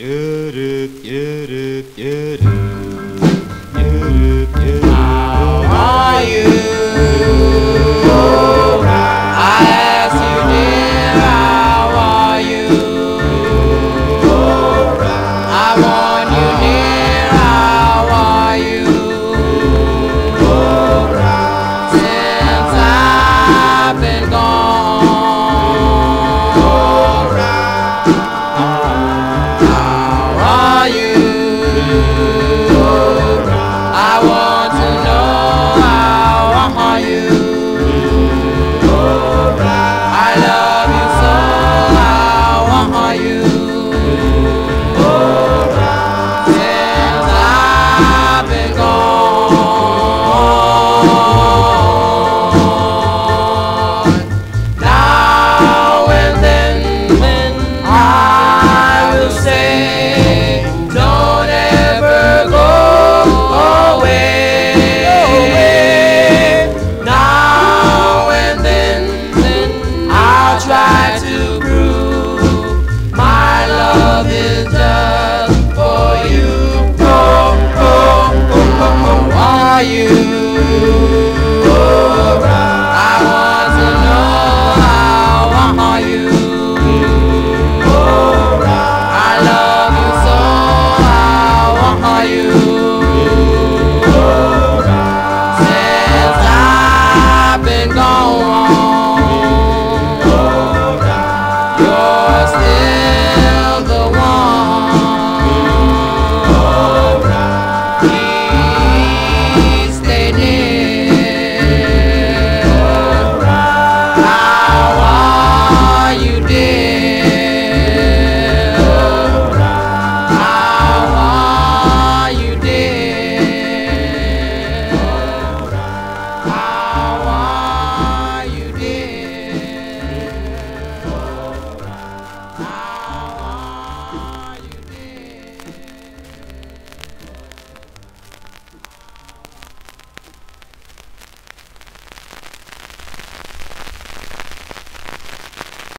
Yürüp yürüp yürüp Música are you?